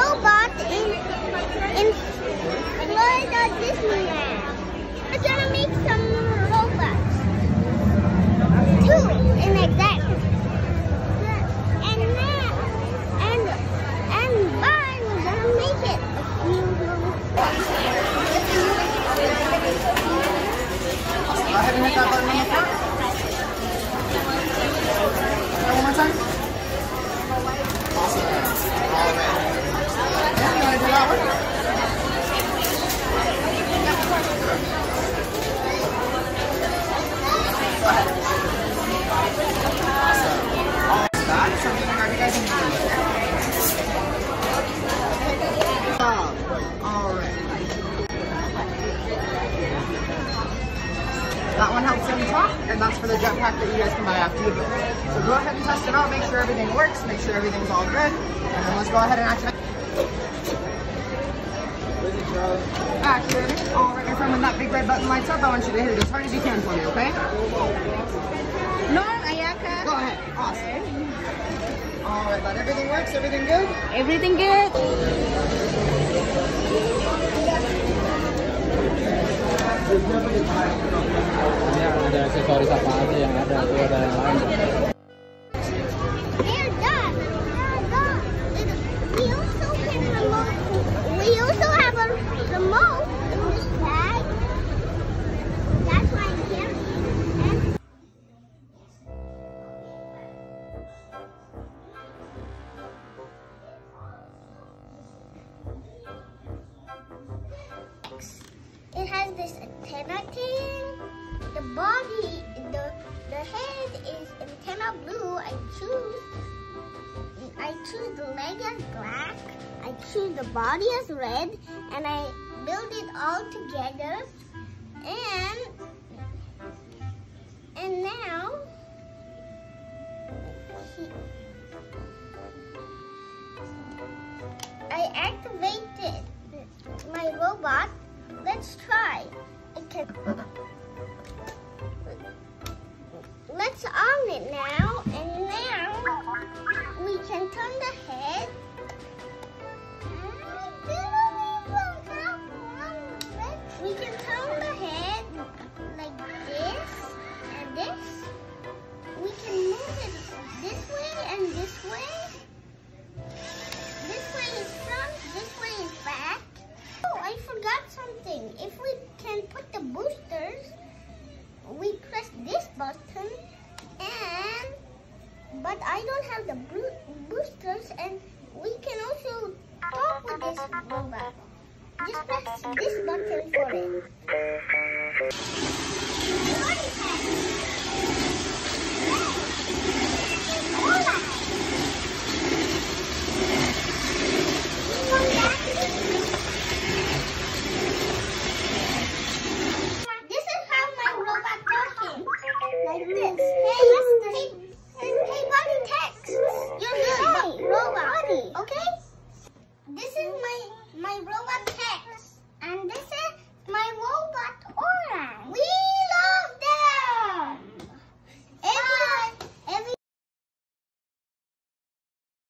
robot in in Florida Disneyland. We're gonna make some robots. Two in exact. And then and and by we're gonna make it. Go ahead and hit that button on the front. Try one more time. Awesome. All right. Yeah, you want to do that one? Go ahead. Awesome. All right, that. So I'm going to grab you guys a minute. All right. That one helps in the top, and that's for the jetpack that you guys can buy after you build. So go ahead and test it out, make sure everything works, make sure everything's all good, and then let's go ahead and activate. Activated. All right, when that big red button lights up, I want you to hit it as hard as you can for me, okay? No, Ayaka. Go ahead. Awesome. All right, that everything works, everything good? Everything good? Ini ada aksesoris apa aja yang ada itu ada yang lain. It has this antenna thing. The body, the the head is antenna blue. I choose. I choose the leg as black. I choose the body as red, and I build it all together. And and now. I activated my robot. Let's on it now, and now we can turn the head. We can turn the head like this and this. We can move it this way this robot. Just press this button for it. like this. Hey,